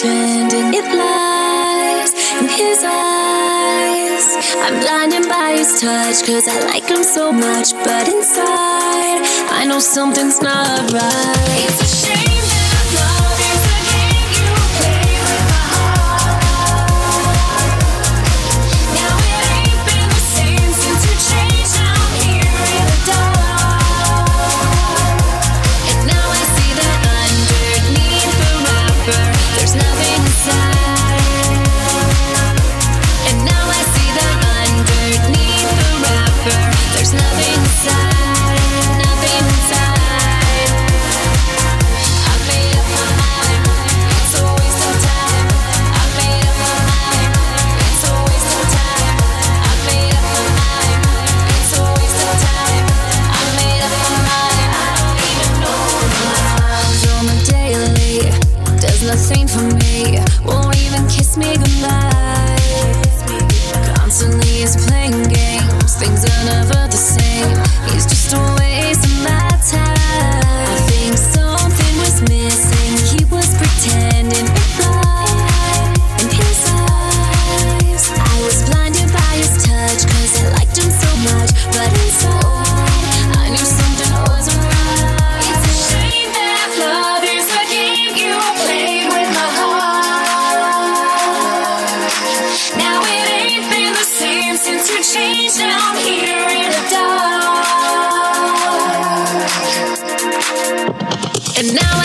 pretending it lies in his eyes. I'm blinded by his touch, cause I like him so much. But inside, I know something's not right. It's a shame. And now